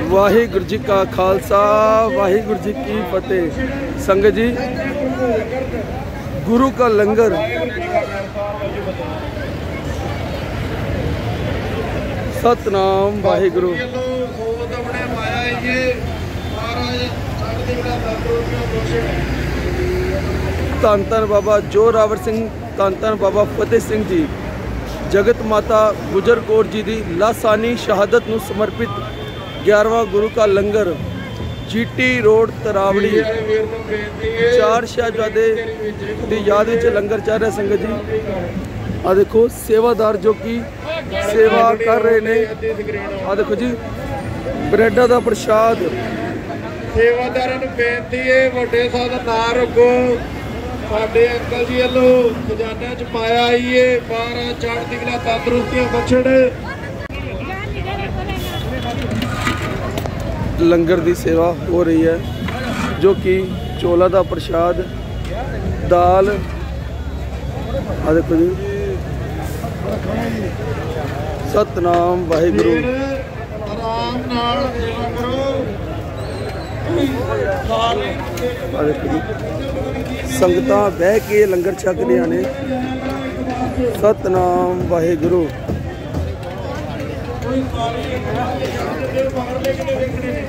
ਵਾਹਿਗੁਰੂ ਜੀ ਕਾ ਖਾਲਸਾ, ਵਾਹਿਗੁਰੂ ਜੀ ਕੀ ਫਤਿਹ। ਸੰਗਤ ਜੀ, ਗੁਰੂ ਕਾ ਲੰਗਰ। ਸਤਨਾਮ ਵਾਹਿਗੁਰੂ। ਧੰਨ ਧੰਨ ਬਾਬਾ ਜੋਰਾਵਰ ਸਿੰਘ, ਧੰਨ ਧੰਨ ਬਾਬਾ ਫਤਿਹ ਸਿੰਘ ਜੀ। ਜਗਤ ਮਾਤਾ ਗੁਜਰ ਕੌਰ ਜੀ ਦੀ ਲਾਸਾਨੀ ਸ਼ਹਾਦਤ ਨੂੰ ਸਮਰਪਿਤ 11ਵਾਂ ਗੁਰੂ ਕਾ ਲੰਗਰ ਜੀਟੀ ਰੋਡ ਤਰਾਵੜੀ। ਚਾਰ ਸ਼ਹਿਜ਼ਾਦੇ ਦੀ ਯਾਦ ਵਿੱਚ ਲੰਗਰ ਚੱਲ ਰਿਹਾ ਸੰਗਤ ਜੀ। ਆ ਦੇਖੋ ਸੇਵਾਦਾਰ ਜੋ ਕਿ ਸੇਵਾ ਕਰ ਰਹੇ ਨੇ। ਆ ਦੇਖੋ ਜੀ ਬ੍ਰੈਡਾਂ ਦਾ ਪ੍ਰਸ਼ਾਦ। ਸੇਵਾਦਾਰਾਂ ਨੂੰ ਬੇਨਤੀ ਹੈ ਵੱਡੇ ਸਾਹਿਬ ਦਾ ਨਾਂ ਰੱਖੋ। ਸਾਡੇ ਅੰਕਲ ਜੀ ਵੱਲੋਂ ਖਜ਼ਾਨਿਆਂ ਚ ਪਾਇਆ ਆਈ ਏ ਮਹਾਰਾਜ ਚੜ੍ਹਦੀ ਕਲਾ ਤੰਦਰੁਸਤੀਆਂ ਬਖਸ਼ਣ। ਲੰਗਰ ਦੀ ਸੇਵਾ ਹੋ ਰਹੀ ਹੈ, ਜੋ ਕਿ ਚੋਲਾ ਦਾ ਪ੍ਰਸ਼ਾਦ, ਦਾਲ ਆ ਦੇਖੋ ਜੀ। ਸਤਨਾਮ ਵਾਹਿਗੁਰੂ। ਵੀਰ ਆਰਾਮ ਨਾਲ ਸੇਵਾ ਕਰੋ ਖਾਲ ਆ ਦੇਖੋ ਜੀ। ਸੰਗਤਾਂ ਬਹਿ ਕੇ ਲੰਗਰ ਛਕ ਰਹੀਆਂ ਨੇ ਸਤਨਾਮ ਵਾਹਿਗੁਰੂ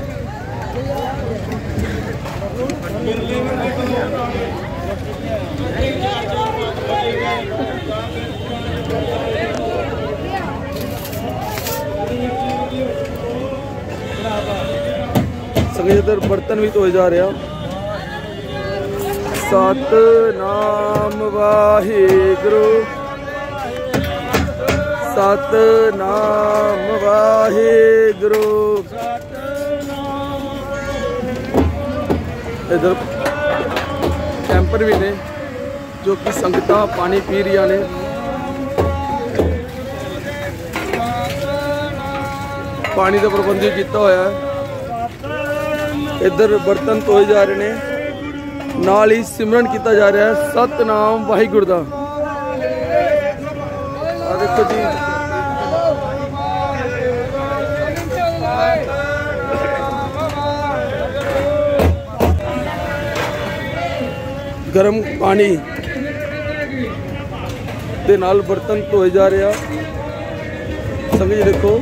ਸੰਗਤ ਇਧਰ ਬਰਤਨ ਵੀ ਧੋਏ ਜਾ ਰਿਹਾ ਸਤਨਾਮ ਵਾਹਿਗੁਰੂ ਸਤਨਾਮ ਵਾਹਿਗੁਰੂ। ਇਧਰ ਕੈਂਪਰ ਵੀ ਨੇ, ਜੋ ਕਿ ਸੰਗਤਾਂ ਪਾਣੀ ਪੀ ਰਹੀਆਂ ਨੇ। ਪਾਣੀ ਦਾ ਪ੍ਰਬੰਧ ਵੀ ਕੀਤਾ ਹੋਇਆ ਹੈ। ਇੱਧਰ ਬਰਤਨ ਧੋਏ ਜਾ ਰਹੇ ਨੇ। ਨਾਲ ਹੀ ਸਿਮਰਨ ਕੀਤਾ ਜਾ ਰਿਹਾ ਹੈ। ਸਤਨਾਮ ਵਾਹਿਗੁਰੂ ਦਾ। ਆ ਦੇਖੋ ਜੀ। ਗਰਮ ਪਾਣੀ ਦੇ ਨਾਲ ਬਰਤਨ ਧੋਏ ਜਾ ਰਿਹਾ ਸੰਗਤ ਜੀ ਦੇਖੋ।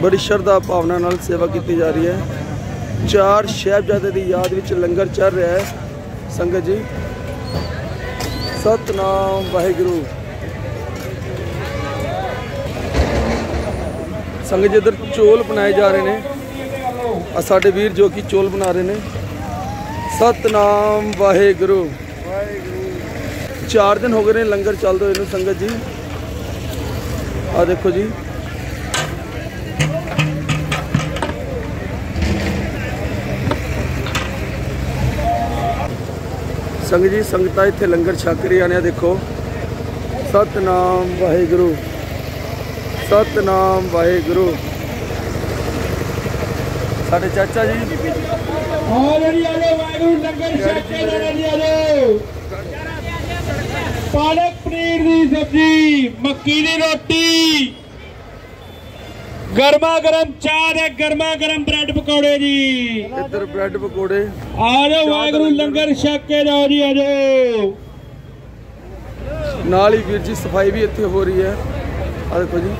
ਬੜੀ ਸ਼ਰਧਾ ਭਾਵਨਾ ਨਾਲ ਸੇਵਾ ਕੀਤੀ ਜਾ ਰਹੀ ਹੈ। ਚਾਰ ਸ਼ਹਿਬਜ਼ਾਦੇ ਦੀ ਯਾਦ ਵਿੱਚ ਲੰਗਰ ਚੱਲ ਰਿਹਾ ਹੈ। ਸੰਗਤ ਜੀ ਸਤਨਾਮ ਵਾਹਿਗੁਰੂ। ਸੰਗਤ ਜੀ, ਇੱਧਰ ਚੋਲ ਬਣਾਏ ਜਾ ਰਹੇ ਨੇ। ਆ ਸਾਡੇ ਵੀਰ ਜੋ ਕਿ ਚੋਲ ਬਣਾ ਰਹੇ ਨੇ। ਸਤਨਾਮ ਵਾਹਿਗੁਰੂ। ਵਾਹਿਗੁਰੂ ਚਾਰ ਦਿਨ ਹੋ ਗਏ ਨੇ ਲੰਗਰ ਚੱਲਦੇ ਹੋਏ ਨੂੰ ਸੰਗਤ ਜੀ। ਆ ਦੇਖੋ ਜੀ। ਸੰਗਤ ਜੀ ਸੰਗਤਾਂ ਇੱਥੇ ਲੰਗਰ ਛਕ ਰਹੀਆਂ ਨੇ ਦੇਖੋ। ਸਤਨਾਮ ਵਾਹਿਗੁਰੂ। ਸਤਨਾਮ ਵਾਹਿਗੁਰੂ। ਸਾਡੇ ਚਾਚਾ ਜੀ। ਆ ਜਿਹੜੀ ਆਲੇ ਵਾਹਿਗੁਰੂ ਲੰਗਰ ਛਕ ਕੇ ਜੀ। ਆਲੇ ਪਾਲਕ ਪਨੀਰ ਦੀ ਸਬਜ਼ੀ ਮੱਕੀ ਦੀ ਰੋਟੀ। ਗਰਮਾ ਗਰਮ ਚਾਹ ਤੇ ਗਰਮਾ ਗਰਮ ਬ੍ਰੈਡ ਪਕੌੜੇ ਜੀ। ਇੱਧਰ ਬ੍ਰੈਡ ਪਕੌੜੇ। ਆ ਜਾਓ ਵਾਹਿਗੁਰੂ ਲੰਗਰ ਛਕ ਕੇ ਜਾਓ ਜੀ ਆ ਜਾਓ। ਨਾਲ ਹੀ ਵੀਰ ਜੀ ਸਫ਼ਾਈ ਵੀ ਇੱਥੇ ਹੋ ਰਹੀ ਹੈ। ਆ ਦੇਖੋ ਜੀ।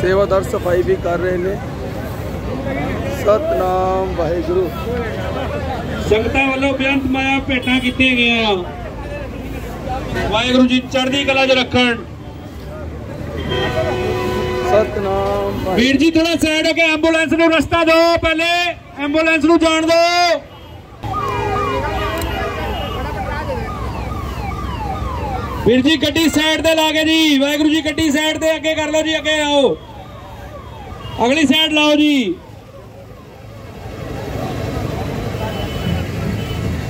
ਸੇਵਾਦਾਰ ਸਫ਼ਾਈ ਵੀ ਕਰ ਰਹੇ ਨੇ। ਸਤਨਾਮ ਵਾਹਿਗੁਰੂ। ਸੰਗਤਾਂ ਵੱਲੋਂ ਬੇਅੰਤ ਮਾਇਆ ਭੇਟਾਂ ਕੀਤੀਆਂ ਗਈਆਂ। ਵਾਹਿਗੁਰੂ ਜੀ ਚੜ੍ਹਦੀ ਕਲਾ 'ਚ ਰੱਖਣ। ਸਤਨਾਮ ਵੀਰ ਜੀ ਥੋੜਾ ਸਾਈਡ ਹੋ ਕੇ ਐਂਬੂਲੈਂਸ ਨੂੰ ਰਸਤਾ ਦਿਓ ਪਹਿਲੇ। ਐਂਬੂਲੈਂਸ ਨੂੰ ਜਾਣ ਦਿਓ। ਵੀਰ ਜੀ ਗੱਡੀ ਸਾਈਡ ਤੇ ਲਾ ਕੇ ਜੀ। ਵਾਹਿਗੁਰੂ ਜੀ ਗੱਡੀ ਸਾਈਡ ਤੇ ਅੱਗੇ ਕਰ ਲਓ ਜੀ ਅੱਗੇ ਆਓ। ਅਗਲੀ ਸਾਈਡ ਲਾਓ ਜੀ।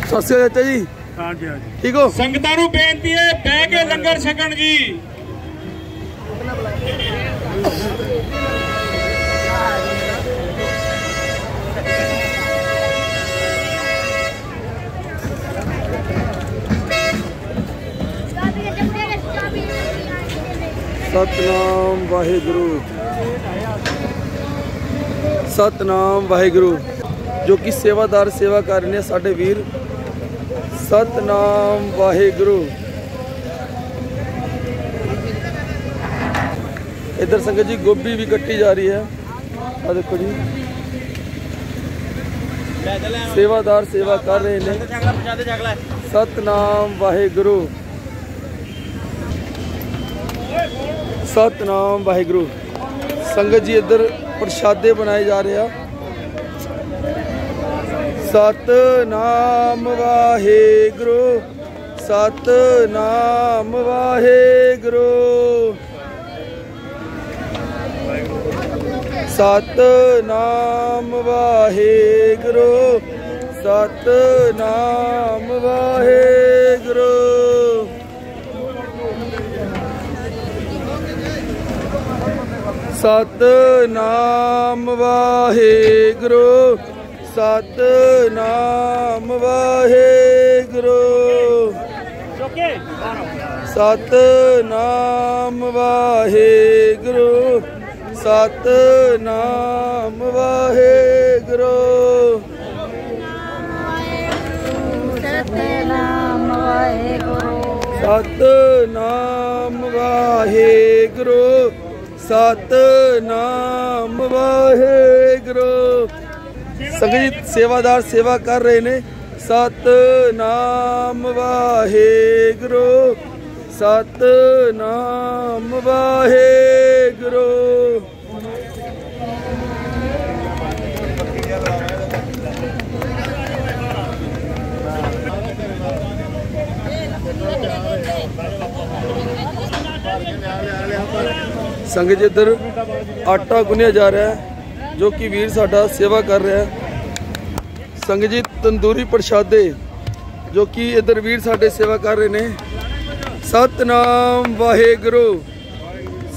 ਸਤਿ ਸ਼੍ਰੀ ਅਕਾਲ ਜੀ। ਹਾਂਜੀ ਹਾਂਜੀ। ਠੀਕ ਹੋ? ਸੰਗਤਾਂ ਨੂੰ ਬੇਨਤੀ ਹੈ ਬਹਿ ਕੇ ਲੰਗਰ ਛਕਣ ਜੀ। ਸਤਨਾਮ ਵਾਹਿਗੁਰੂ। ਸਤਨਾਮ ਵਾਹਿਗੁਰੂ। ਜੋ ਕਿ ਸੇਵਾਦਾਰ ਸੇਵਾ ਕਰ ਰਹੇ ਨੇ ਸਾਡੇ ਵੀਰ। ਸਤਨਾਮ ਵਾਹਿਗੁਰੂ। ਇਧਰ ਸੰਗਤ ਜੀ, ਗੋਭੀ ਵੀ ਕੱਟੀ ਜਾ ਰਹੀ ਹੈ। ਆ ਦੇਖੋ ਜੀ। ਸੇਵਾਦਾਰ ਸੇਵਾ ਕਰ ਰਹੇ ਨੇ। ਸਤਨਾਮ ਵਾਹਿਗੁਰੂ। ਸਤਨਾਮ ਵਾਹਿਗੁਰੂ। ਸੰਗਤ ਜੀ, ਇੱਧਰ ਪ੍ਰਸ਼ਾਦੇ ਬਣਾਏ ਜਾ ਰਹੇ ਆ। ਸਤਨਾਮ ਵਾਹਿਗੁਰੂ ਸਤਨਾਮ ਵਾਹਿਗੁਰੂ। ਸਤਨਾਮ ਵਾਹਿਗੁਰੂ ਸਤਨਾਮ ਵਾਹਿਗੁਰੂ ਸਤਨਾਮ ਵਾਹਿਗੁਰੂ ਸਤਨਾਮ ਵਾਹਿਗੁਰੂ। ਸਤਨਾਮ ਵਾਹਿਗੁਰੂ ਸਤਨਾਮ ਵਾਹਿਗੁਰੂ। ਸਤਨਾਮ ਵਾਹਿਗੁਰੂ। ਸਤਨਾਮ ਵਾਹਿਗੁਰੂ। ਸਤਨਾਮ ਵਾਹਿਗੁਰੂ। ਸੰਗਤ ਸੇਵਾਦਾਰ ਸੇਵਾ ਕਰ ਰਹੇ ਨੇ। ਸਤਨਾਮ ਵਾਹਿਗੁਰੂ। ਸਤਨਾਮ ਵਾਹਿਗੁਰੂ। ਸੰਗਤ ਜੀ ਇੱਧਰ ਆਟਾ ਗੁੰਨਿਆ ਜਾ ਰਿਹਾ ਹੈ ਜੋ ਕਿ ਵੀਰ ਸਾਡਾ ਸੇਵਾ ਕਰ ਰਿਹਾ ਹੈ। ਸੰਗਤ ਜੀ ਤੰਦੂਰੀ ਪ੍ਰਸ਼ਾਦੇ ਜੋ ਕਿ ਇੱਧਰ ਵੀਰ ਸਾਡੇ ਸੇਵਾ ਕਰ ਰਹੇ ਨੇ। ਸਤਨਾਮ ਵਾਹਿਗੁਰੂ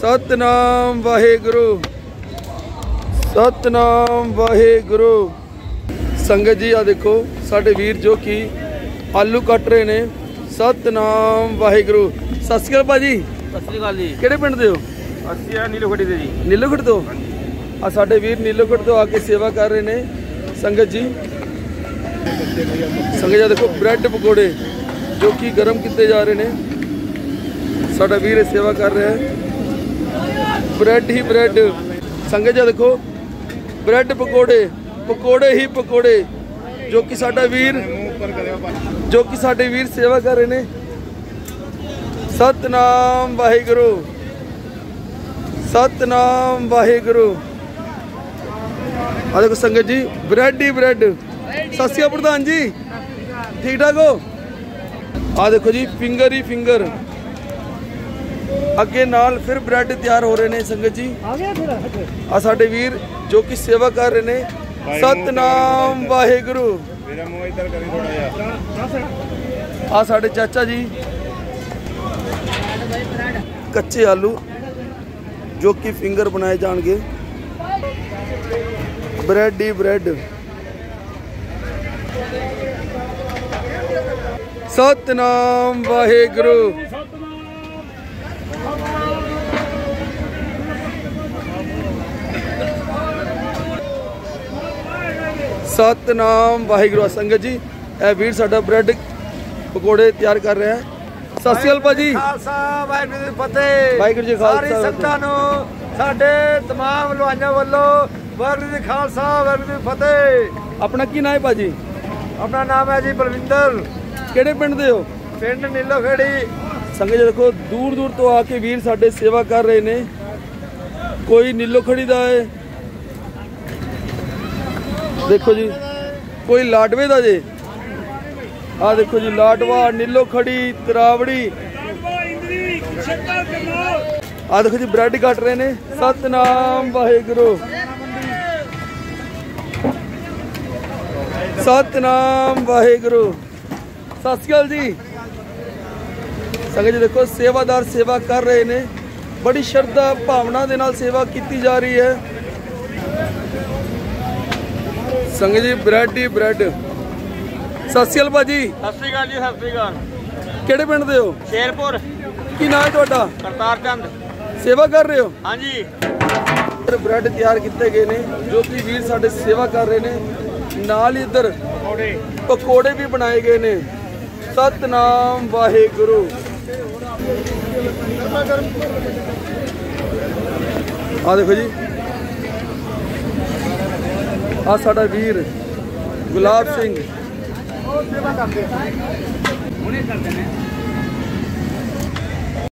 ਸਤਨਾਮ ਵਾਹਿਗੁਰੂ ਸਤਨਾਮ ਵਾਹਿਗੁਰੂ। ਸੰਗਤ ਜੀ ਆ ਦੇਖੋ ਸਾਡੇ ਵੀਰ ਜੋ ਕਿ ਆਲੂ ਕੱਟ ਰਹੇ ਨੇ। ਸਤਨਾਮ ਵਾਹਿਗੁਰੂ। ਸਤਿ ਸ਼੍ਰੀ ਅਕਾਲ ਭਾਜੀ। ਸਤਿ ਸ੍ਰੀ ਅਕਾਲ ਜੀ। ਕਿਹੜੇ ਪਿੰਡ ਦੇ ਹੋ? ਅਸੀਂ ਆ ਨੀਲੋਖੜੀ ਦੇ ਜੀ। ਨੀਲੋਖੜ ਤੋਂ? ਆ ਸਾਡੇ ਵੀਰ ਨੀਲੋਖੜ ਤੋਂ ਆ ਕੇ ਸੇਵਾ ਕਰ ਰਹੇ ਨੇ। ਸੰਗਤ ਜੀ। ਸੰਗਤ ਜੀ ਦੇਖੋ ਬ੍ਰੈਡ ਪਕੌੜੇ ਜੋ ਕਿ ਗਰਮ ਕੀਤੇ ਜਾ ਰਹੇ ਨੇ। ਸਾਡਾ ਵੀਰ ਸੇਵਾ ਕਰ ਰਿਹਾ ਹੈ। ਬ੍ਰੈਡ ਹੀ ਬ੍ਰੈਡ। ਸੰਗਤ ਜੀ ਦੇਖੋ ਬ੍ਰੈਡ ਪਕੌੜੇ ਪਕੌੜੇ ਹੀ ਪਕੌੜੇ ਜੋ ਕਿ ਸਾਡਾ ਵੀਰ ਜੋ ਕਿ ਸਾਡੇ ਵੀਰ ਸੇਵਾ ਕਰ ਰਹੇ ਨੇ। ਸਤਨਾਮ ਵਾਹਿਗੁਰੂ। ਸਤਨਾਮ ਵਾਹਿਗੁਰੂ। ਆ ਦੇਖੋ ਸੰਗਤ ਜੀ ਬ੍ਰੈਡ ਹੀ ਬ੍ਰੈਡ। ਸਤਿ ਸ਼੍ਰੀ ਅਕਾਲ ਪ੍ਰਧਾਨ ਜੀ। ਠੀਕ ਠਾਕ ਹੋ? ਆ ਦੇਖੋ ਜੀ ਫਿੰਗਰ ਹੀ ਫਿੰਗਰ। ਅੱਗੇ ਨਾਲ ਫਿਰ ਬ੍ਰੈਡ ਤਿਆਰ ਹੋ ਰਹੇ ਨੇ ਸੰਗਤ ਜੀ। ਆ ਸਾਡੇ ਵੀਰ ਜੋ ਕਿ ਸੇਵਾ ਕਰ ਰਹੇ ਨੇ। ਸਤਨਾਮ ਵਾਹਿਗੁਰੂ। ਮੇਰਾ ਮੂੰਹ ਇੱਧਰ ਕਰੀ ਥੋੜਾ ਜਿਹਾ। ਆ ਸਾਡੇ ਚਾਚਾ ਜੀ। ਕੱਚੇ ਆਲੂ। जो कि फिंगर बनाए जाने ब्रैड ही ब्रैड सतनाम वाहेगुरु सतनाम वाहेगुरु संगत जी यह भीर साडा ब्रैड पकौड़े तैयार कर रहे हैं ਸਤਿ ਸ਼੍ਰੀ ਅਕਾਲ ਭਾਜੀ ਖਾਲਸਾ ਵਾਹਿਗੁਰੂ ਜੀ ਕੀ ਫਤਿਹ ਵਾਹਿਗੁਰੂ ਜੀ ਕਾ ਖਾਲਸਾ, ਸਾਰੀ ਸੰਗਤਾਂ ਨੂੰ ਸਾਡੇ तमाम ਲਵਾਈਆਂ ਵੱਲੋਂ ਵਾਹਿਗੁਰੂ ਜੀ ਖਾਲਸਾ ਵਾਹਿਗੁਰੂ ਜੀ ਕੀ ਫਤਿਹ ਆਪਣਾ ਕੀ ਨਾਮ ਹੈ ਭਾਜੀ ਆਪਣਾ ਨਾਮ ਹੈ ਜੀ ਬਲਵਿੰਦਰ ਕਿਹੜੇ ਪਿੰਡ ਦੇ ਹੋ ਪਿੰਡ ਨੀਲੋਖੇੜੀ ਸੰਗਤ ਜੀ ਦੇਖੋ ਦੂਰ ਦੂਰ ਤੋਂ ਆ ਕੇ ਵੀਰ ਸਾਡੇ ਸੇਵਾ ਕਰ ਰਹੇ ਨੇ ਕੋਈ ਨੀਲੋ ਖੜੀ ਦਾ ਹੈ ਦੇਖੋ ਜੀ ਕੋਈ ਲਾਡਵੇ ਦਾ ਜੇ ਆ ਦੇਖੋ ਜੀ ਲਾਡਵਾ ਨੀਲੋ ਖੜੀ ਤਰਾਵੜੀ। ਆ ਦੇਖੋ ਜੀ ਬ੍ਰੈਡ ਕੱਟ ਰਹੇ ਨੇ। ਸਤਨਾਮ ਵਾਹਿਗੁਰੂ। ਸਤਨਾਮ ਵਾਹਿਗੁਰੂ। ਸਤਿ ਸ਼੍ਰੀ ਅਕਾਲ ਜੀ। ਸੰਗਤ ਜੀ ਦੇਖੋ ਸੇਵਾਦਾਰ ਸੇਵਾ ਕਰ ਰਹੇ ਨੇ। ਬੜੀ ਸ਼ਰਧਾ ਭਾਵਨਾ ਦੇ ਨਾਲ ਸੇਵਾ ਕੀਤੀ ਜਾ ਰਹੀ ਹੈ। ਸੰਗਤ ਜੀ ਬ੍ਰੈਡ ਹੀ ਬ੍ਰੈਡ। ਸਤਿ ਸ਼੍ਰੀ ਅਕਾਲ ਭਾਜੀ। ਸਤਿ ਸ੍ਰੀ ਅਕਾਲ ਜੀ ਸਤਿ ਸ੍ਰੀ ਅਕਾਲ। ਕਿਹੜੇ ਪਿੰਡ ਦੇ ਹੋ? ਸ਼ੇਰਪੁਰ। ਕੀ ਨਾਮ ਹੈ ਤੁਹਾਡਾ? ਕਰਤਾਰ ਚੰਦ। ਸੇਵਾ ਕਰ ਰਹੇ ਹੋ? ਹਾਂਜੀ। ਇੱਧਰ ਬ੍ਰੈਡ ਤਿਆਰ ਕੀਤੇ ਗਏ ਨੇ ਜੋ ਕਿ ਵੀਰ ਸਾਡੇ ਸੇਵਾ ਕਰ ਰਹੇ ਨੇ। ਨਾਲ ਇੱਧਰ ਪਕੌੜੇ। ਵੀ ਬਣਾਏ ਗਏ ਨੇ। ਸਤਨਾਮ ਵਾਹਿਗੁਰੂ। ਆ ਦੇਖੋ ਜੀ। ਆ ਸਾਡਾ ਵੀਰ ਗੁਲਾਬ ਸਿੰਘ। ਹੁਣੇ ਕਰਦੇ ਨੇ।